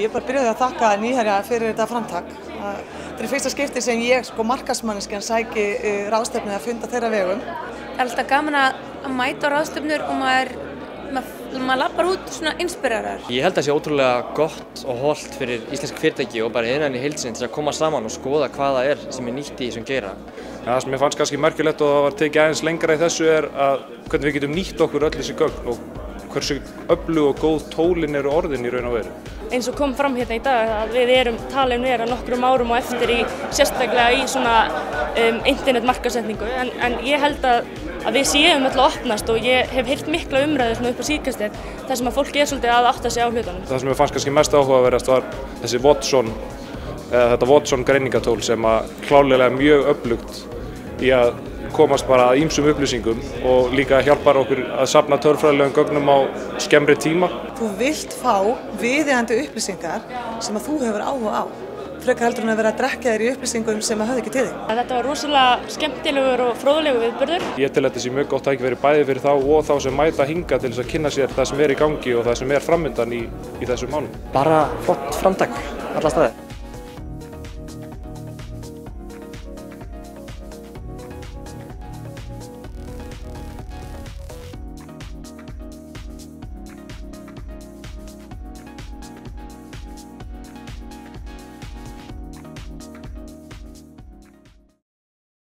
ég bara byrjaði að þakka nýherja fyrir þetta framtak. Þetta er fyrsta skipti sem ég, sko markasmanneskjan, sæki uh, ráðstöfnið að funda þeirra vegum. Það er alltaf gaman að mæta á ráðstöfnur og maður, maður, maður lappar út svona inspirarar. Ég held að það sé ótrúlega gott og holdt fyrir íslensk fyrirtæki og bara innan í heilsin til að koma saman og skoða hvað það er sem er nýtt í þessum geira. Ja, það sem ég fannst kannski merkilegt og það var tekið aðeins lengra í þessu er að hvernig við getum nýtt okkur öll þessi gögn og hversu öflug og góð tólin eru orðin í raun og veru. Eins og kom fram hérna í dag að við erum talin vera nokkrum árum og eftir í sérstaklega í svona um, internetmarkasetningu en, en ég held að, að við séum öll að opnast og ég hef heyrt mikla umræðu svona upp á síðkastir þar sem að fólki er svolítið að átta sig á hlutunum. Það sem ég fannst kannski mest áhugaverðast var þessi Watson, eða þetta Watson greiningatól sem að klálega mjög öflugt í að komast bara að ýmsum upplýsingum og líka hjálpar okkur að sapna törfræðilegum gögnum á skemmri tíma. Þú vilt fá viðjandi upplýsingar sem að þú hefur áhuga á. Frekar heldur en að vera að drekka þér í upplýsingum sem að höfðu ekki til því. Þetta var rosalega skemmtilegur og fróðlegur viðbörður. Ég til þetta sé mjög gott að ekki verið bæði fyrir þá og þá sem mæta hinga til þess að kynna sér það sem er í gangi og það sem er framöndan í, í þessum málum. Bara flott framtak, alla staði.